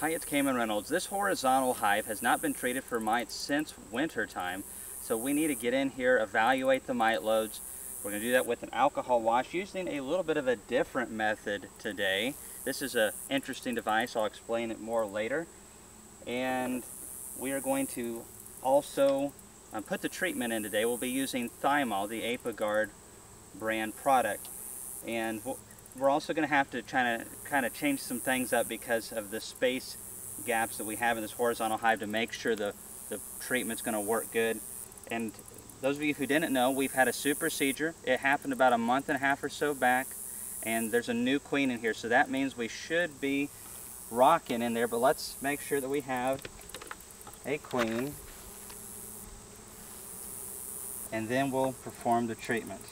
Hi, it's Kamon Reynolds. This horizontal hive has not been treated for mites since winter time, so we need to get in here, evaluate the mite loads. We're going to do that with an alcohol wash using a little bit of a different method today. This is an interesting device. I'll explain it more later. And we are going to also um, put the treatment in today. We'll be using Thymol, the Apiguard brand product. And we're also going to have to try to kind of change some things up because of the space gaps that we have in this horizontal hive to make sure the, the treatment's going to work good. And those of you who didn't know, we've had a supersedure. It happened about a month and a half or so back, and there's a new queen in here, so that means we should be rocking in there, but let's make sure that we have a queen, and then we'll perform the treatment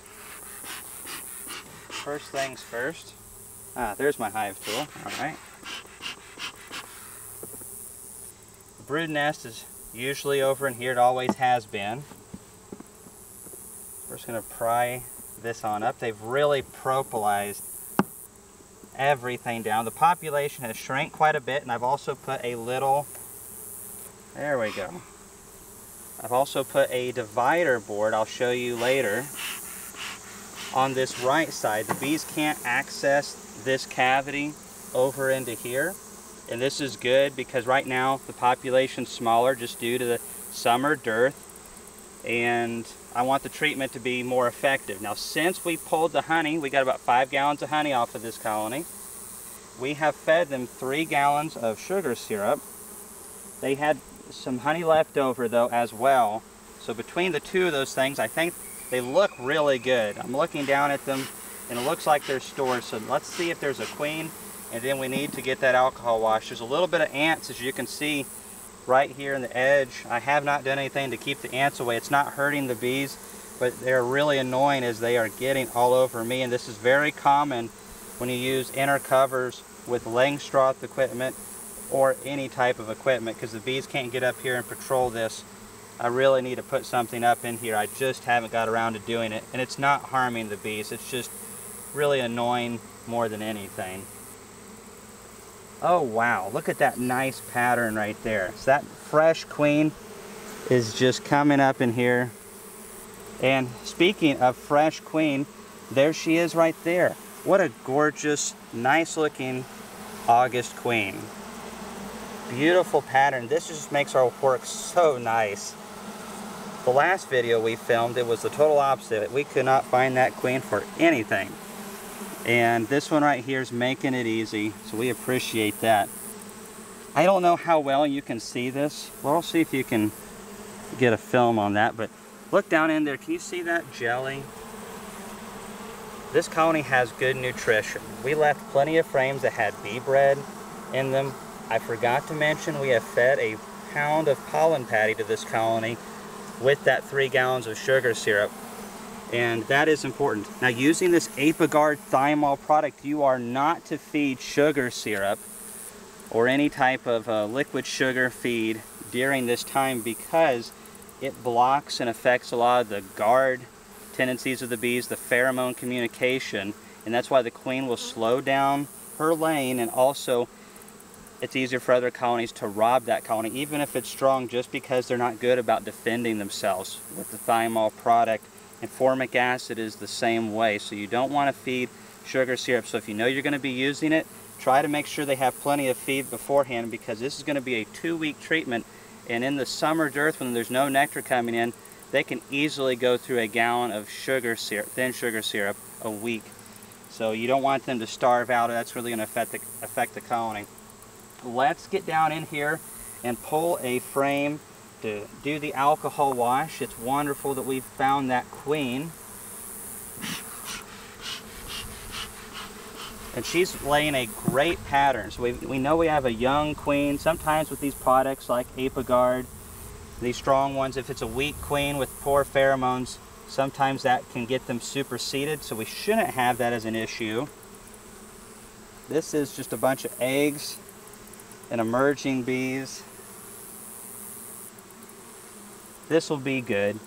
first things first. Ah, there's my hive tool. All right. The brood nest is usually over in here. It always has been. We're just going to pry this on up. They've really propolized everything down. The population has shrank quite a bit, and I've also put a little, there we go. I've also put a divider board, I'll show you later, on this right side. The bees can't access this cavity over into here. And this is good because right now the population's smaller just due to the summer dearth. And I want the treatment to be more effective. Now since we pulled the honey, we got about five gallons of honey off of this colony. We have fed them three gallons of sugar syrup. They had some honey left over though as well. So between the two of those things, I think they look really good. I'm looking down at them and it looks like they're stored. So let's see if there's a queen and then we need to get that alcohol wash. There's a little bit of ants as you can see right here in the edge. I have not done anything to keep the ants away. It's not hurting the bees, but they're really annoying as they are getting all over me. And this is very common when you use inner covers with Langstroth equipment or any type of equipment because the bees can't get up here and patrol this I really need to put something up in here. I just haven't got around to doing it. And it's not harming the bees. It's just really annoying more than anything. Oh wow, look at that nice pattern right there. So that fresh queen is just coming up in here. And speaking of fresh queen, there she is right there. What a gorgeous, nice looking August queen. Beautiful pattern. This just makes our work so nice. The last video we filmed, it was the total opposite. We could not find that queen for anything. And this one right here is making it easy, so we appreciate that. I don't know how well you can see this. Well, we'll see if you can get a film on that, but look down in there. Can you see that jelly? This colony has good nutrition. We left plenty of frames that had bee bread in them. I forgot to mention we have fed a pound of pollen patty to this colony with that three gallons of sugar syrup. And that is important. Now using this Apiguard Thymol product, you are not to feed sugar syrup or any type of uh, liquid sugar feed during this time because it blocks and affects a lot of the guard tendencies of the bees, the pheromone communication, and that's why the queen will slow down her laying and also it's easier for other colonies to rob that colony, even if it's strong, just because they're not good about defending themselves with the thymol product. And formic acid is the same way. So you don't want to feed sugar syrup. So if you know you're going to be using it, try to make sure they have plenty of feed beforehand because this is going to be a two-week treatment. And in the summer dearth, when there's no nectar coming in, they can easily go through a gallon of sugar syrup, thin sugar syrup, a week. So you don't want them to starve out. That's really going to affect the, affect the colony let's get down in here and pull a frame to do the alcohol wash. It's wonderful that we've found that queen. And she's laying a great pattern. So we, we know we have a young queen. Sometimes with these products like Apiguard, these strong ones, if it's a weak queen with poor pheromones, sometimes that can get them superseded. So we shouldn't have that as an issue. This is just a bunch of eggs and emerging bees. This will be good.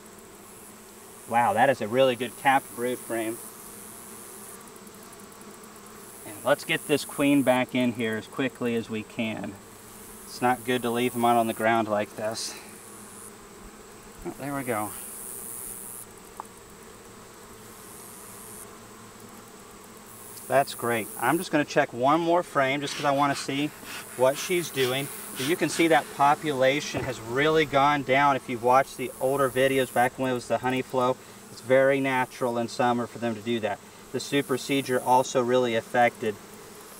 Wow, that is a really good capped brood frame. And let's get this queen back in here as quickly as we can. It's not good to leave them out on the ground like this. Oh, there we go. That's great. I'm just going to check one more frame just because I want to see what she's doing. But you can see that population has really gone down. If you've watched the older videos back when it was the honey flow, it's very natural in summer for them to do that. The supersedure also really affected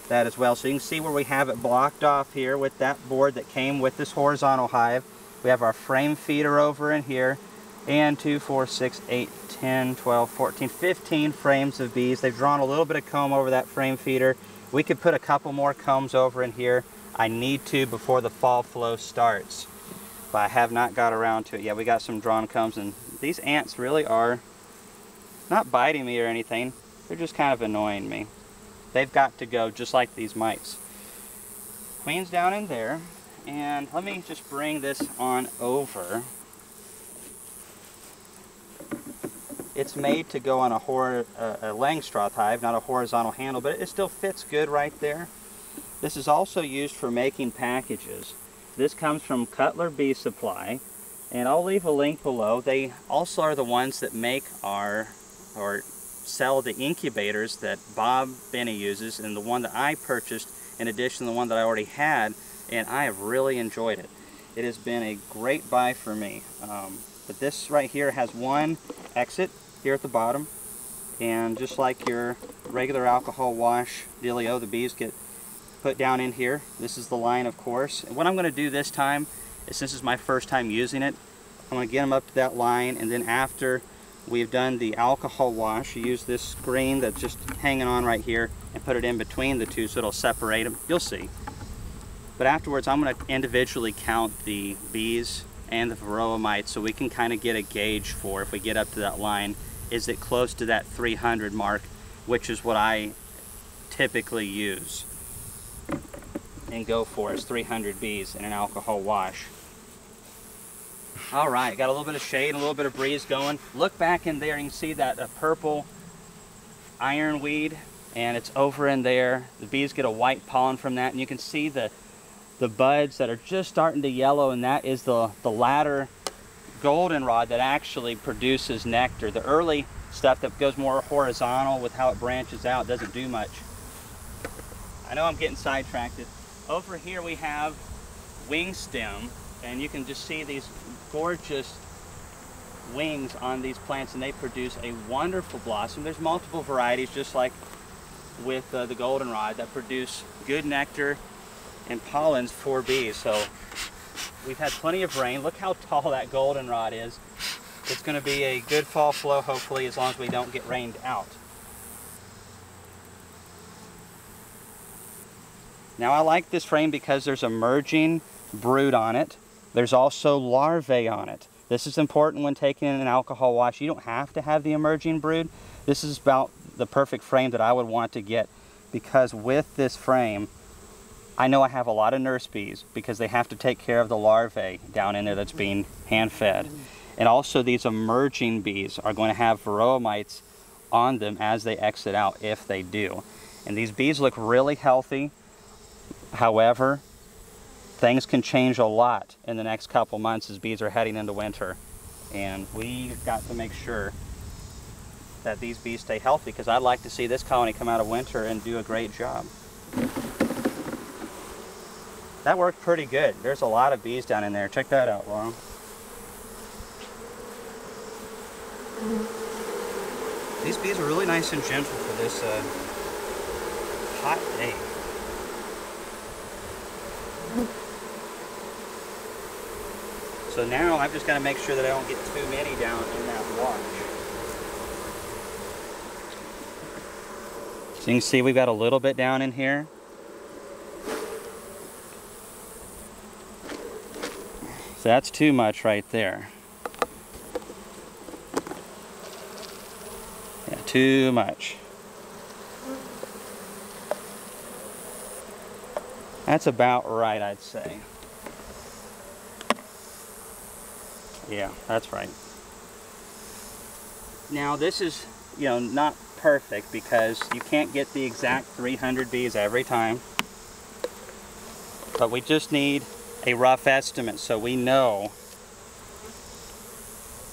that as well. So you can see where we have it blocked off here with that board that came with this horizontal hive. We have our frame feeder over in here and 2, 4, 6, 8, 10, 12, 14, 15 frames of bees. They've drawn a little bit of comb over that frame feeder. We could put a couple more combs over in here. I need to before the fall flow starts. But I have not got around to it yet. We got some drawn combs and these ants really are not biting me or anything. They're just kind of annoying me. They've got to go just like these mites. Queen's down in there. And let me just bring this on over. It's made to go on a, hor a Langstroth hive, not a horizontal handle, but it still fits good right there. This is also used for making packages. This comes from Cutler Bee Supply, and I'll leave a link below. They also are the ones that make our, or sell the incubators that Bob Binnie uses, and the one that I purchased in addition to the one that I already had, and I have really enjoyed it. It has been a great buy for me. Um, but this right here has one exit here at the bottom. And just like your regular alcohol wash dealio, the bees get put down in here. This is the line, of course. And what I'm going to do this time, is since this is my first time using it, I'm going to get them up to that line, and then after we've done the alcohol wash, you use this screen that's just hanging on right here and put it in between the two so it'll separate them. You'll see. But afterwards, I'm going to individually count the bees and the varroa mites so we can kind of get a gauge for if we get up to that line, is it close to that 300 mark, which is what I typically use and go for is 300 bees in an alcohol wash. All right, got a little bit of shade and a little bit of breeze going. Look back in there, you can see that a purple ironweed and it's over in there. The bees get a white pollen from that and you can see the the buds that are just starting to yellow and that is the, the latter goldenrod that actually produces nectar. The early stuff that goes more horizontal with how it branches out doesn't do much. I know I'm getting sidetracked. Over here we have wing stem and you can just see these gorgeous wings on these plants and they produce a wonderful blossom. There's multiple varieties just like with uh, the goldenrod that produce good nectar and pollens for bees. So we've had plenty of rain. Look how tall that goldenrod is. It's going to be a good fall flow hopefully as long as we don't get rained out. Now I like this frame because there's emerging brood on it. There's also larvae on it. This is important when taking an alcohol wash. You don't have to have the emerging brood. This is about the perfect frame that I would want to get because with this frame, I know I have a lot of nurse bees because they have to take care of the larvae down in there that's being hand fed. And also these emerging bees are going to have varroa mites on them as they exit out if they do. And these bees look really healthy. However, things can change a lot in the next couple months as bees are heading into winter. And we've got to make sure that these bees stay healthy because I'd like to see this colony come out of winter and do a great job. That worked pretty good. There's a lot of bees down in there. Check that out, Laurel. These bees are really nice and gentle for this uh, hot day. So now I've just got to make sure that I don't get too many down in that wash. So you can see we've got a little bit down in here. So that's too much right there. Yeah, too much. That's about right, I'd say. Yeah, that's right. Now this is, you know, not perfect because you can't get the exact 300 bees every time. But we just need a rough estimate so we know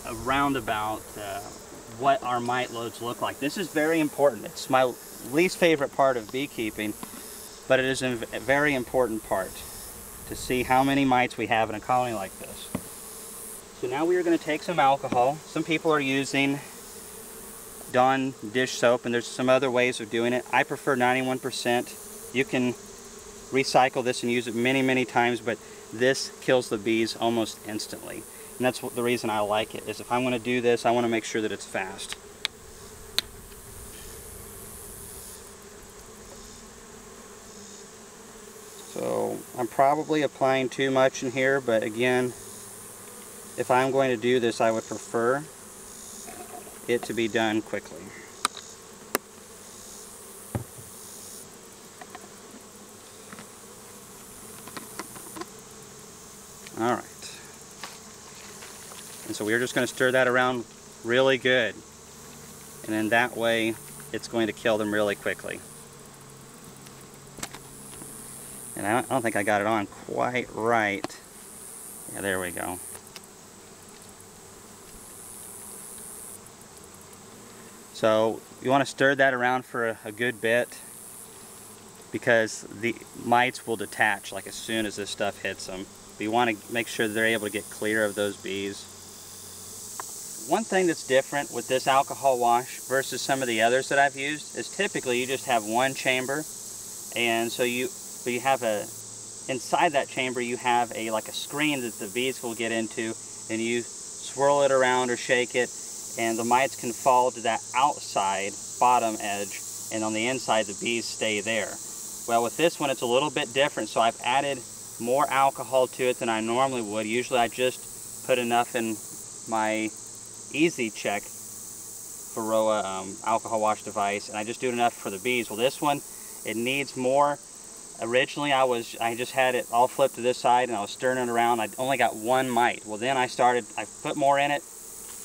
around about uh, what our mite loads look like. This is very important. It's my least favorite part of beekeeping, but it is a very important part to see how many mites we have in a colony like this. So now we are going to take some alcohol. Some people are using Dawn dish soap and there's some other ways of doing it. I prefer 91%. You can recycle this and use it many, many times, but this kills the bees almost instantly. And that's what the reason I like it, is if I'm going to do this, I want to make sure that it's fast. So I'm probably applying too much in here, but again, if I'm going to do this, I would prefer it to be done quickly. All right. And so we're just going to stir that around really good. And then that way it's going to kill them really quickly. And I don't think I got it on quite right. Yeah, there we go. So you want to stir that around for a, a good bit because the mites will detach like as soon as this stuff hits them. But you want to make sure they're able to get clear of those bees. One thing that's different with this alcohol wash versus some of the others that I've used is typically you just have one chamber and so you but you have a inside that chamber you have a like a screen that the bees will get into and you swirl it around or shake it and the mites can fall to that outside bottom edge and on the inside the bees stay there. Well with this one it's a little bit different so I've added more alcohol to it than I normally would. Usually I just put enough in my easy check Varroa um, alcohol wash device and I just do enough for the bees. Well this one it needs more. Originally I was I just had it all flipped to this side and I was stirring it around. I only got one mite. Well then I started I put more in it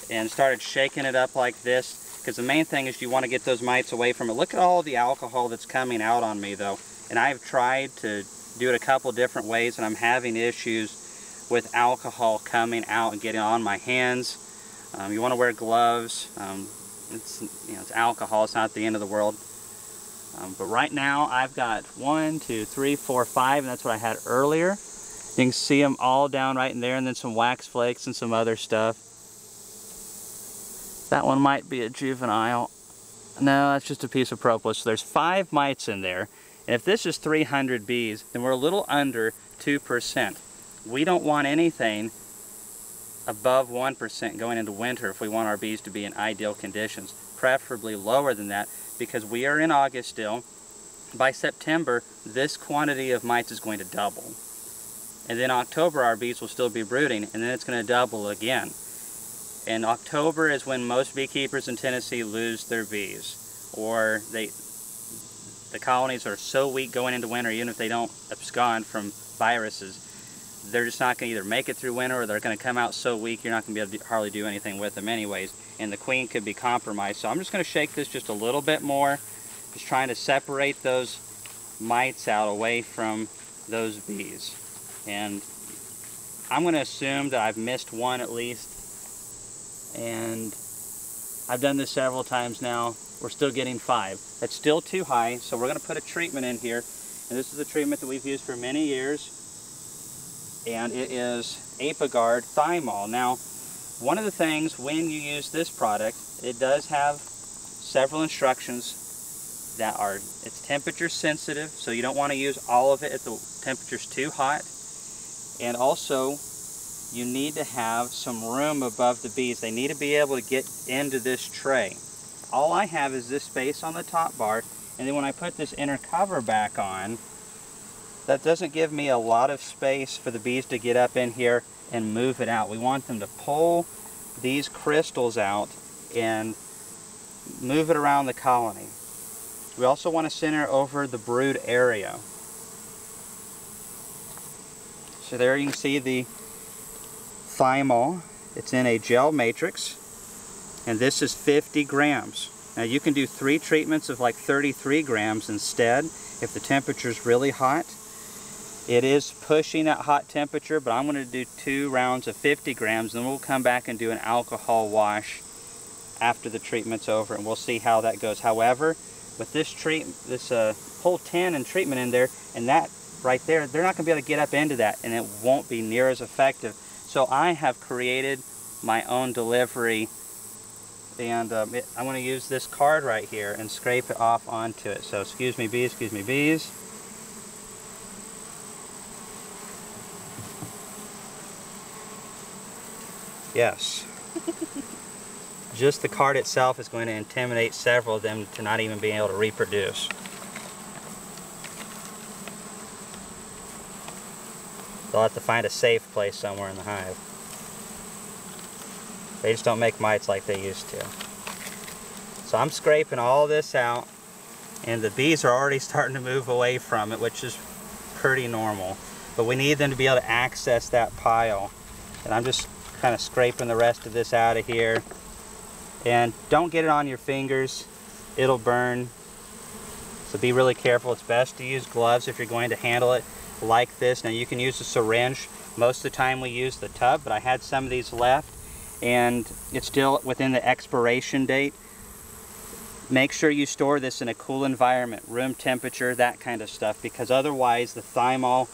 and started shaking it up like this because the main thing is you want to get those mites away from it. Look at all the alcohol that's coming out on me though and I've tried to do it a couple different ways and I'm having issues with alcohol coming out and getting on my hands. Um, you want to wear gloves. Um, it's, you know, it's alcohol. It's not the end of the world. Um, but right now I've got one, two, three, four, five, and that's what I had earlier. You can see them all down right in there and then some wax flakes and some other stuff. That one might be a juvenile. No, that's just a piece of propolis. So there's five mites in there. And if this is 300 bees, then we're a little under 2%. We don't want anything above 1% going into winter if we want our bees to be in ideal conditions. Preferably lower than that because we are in August still. By September, this quantity of mites is going to double. And then October, our bees will still be brooding, and then it's going to double again. And October is when most beekeepers in Tennessee lose their bees. Or they, the colonies are so weak going into winter, even if they don't abscond from viruses, they're just not going to either make it through winter or they're going to come out so weak you're not going to be able to hardly do anything with them anyways. And the queen could be compromised. So I'm just going to shake this just a little bit more. Just trying to separate those mites out away from those bees. And I'm going to assume that I've missed one at least and I've done this several times now. We're still getting five. That's still too high, so we're going to put a treatment in here. And this is a treatment that we've used for many years. And it is Apiguard Thymol. Now, one of the things when you use this product, it does have several instructions that are, it's temperature sensitive, so you don't want to use all of it if the temperature's too hot. And also, you need to have some room above the bees. They need to be able to get into this tray. All I have is this space on the top bar, and then when I put this inner cover back on, that doesn't give me a lot of space for the bees to get up in here and move it out. We want them to pull these crystals out and move it around the colony. We also want to center over the brood area. So there you can see the thymol. It's in a gel matrix and this is 50 grams. Now you can do three treatments of like 33 grams instead if the temperature is really hot. It is pushing that hot temperature, but I'm going to do two rounds of 50 grams, and then we'll come back and do an alcohol wash after the treatment's over, and we'll see how that goes. However, with this treat, this uh, whole tannin treatment in there, and that right there, they're not going to be able to get up into that, and it won't be near as effective. So I have created my own delivery, and um, it, I'm going to use this card right here and scrape it off onto it. So excuse me, bees, excuse me, bees. Yes. Just the card itself is going to intimidate several of them to not even being able to reproduce. They'll have to find a safe place somewhere in the hive. They just don't make mites like they used to. So I'm scraping all this out and the bees are already starting to move away from it, which is pretty normal. But we need them to be able to access that pile. And I'm just kind of scraping the rest of this out of here. And don't get it on your fingers. It'll burn. So be really careful. It's best to use gloves if you're going to handle it like this. Now you can use a syringe. Most of the time we use the tub, but I had some of these left and it's still within the expiration date. Make sure you store this in a cool environment, room temperature, that kind of stuff, because otherwise the thymol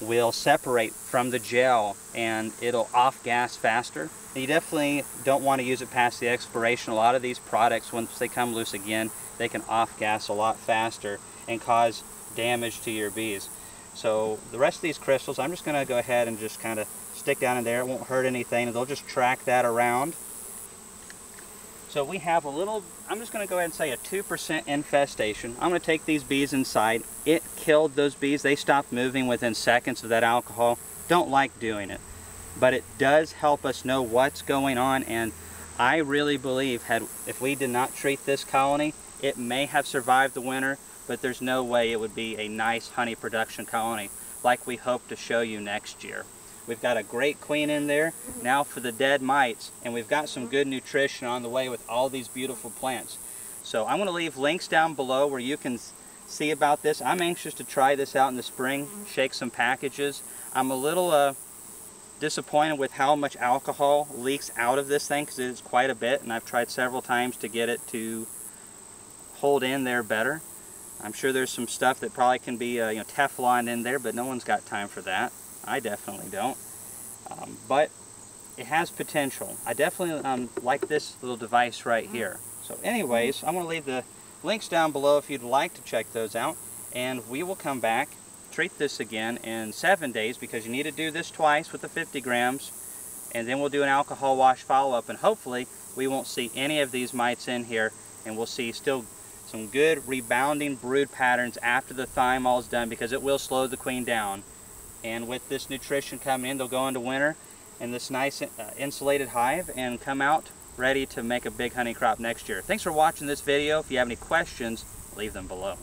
will separate from the gel and it'll off gas faster. You definitely don't want to use it past the expiration. A lot of these products, once they come loose again, they can off gas a lot faster and cause damage to your bees. So the rest of these crystals, I'm just going to go ahead and just kind of stick down in there. It won't hurt anything. They'll just track that around. So we have a little, I'm just going to go ahead and say a 2% infestation. I'm going to take these bees inside. It killed those bees. They stopped moving within seconds of that alcohol. Don't like doing it. But it does help us know what's going on and I really believe had if we did not treat this colony, it may have survived the winter, but there's no way it would be a nice honey production colony like we hope to show you next year. We've got a great queen in there now for the dead mites, and we've got some good nutrition on the way with all these beautiful plants. So I'm going to leave links down below where you can see about this. I'm anxious to try this out in the spring, shake some packages. I'm a little uh, disappointed with how much alcohol leaks out of this thing because it is quite a bit, and I've tried several times to get it to hold in there better. I'm sure there's some stuff that probably can be uh, you know Teflon in there, but no one's got time for that. I definitely don't. Um, but it has potential. I definitely um, like this little device right here. So anyways, I'm going to leave the links down below if you'd like to check those out. And we will come back, treat this again in seven days because you need to do this twice with the 50 grams. And then we'll do an alcohol wash follow-up and hopefully we won't see any of these mites in here and we'll see still some good rebounding brood patterns after the thymol is done because it will slow the queen down. And with this nutrition coming in, they'll go into winter in this nice uh, insulated hive and come out ready to make a big honey crop next year. Thanks for watching this video. If you have any questions, leave them below.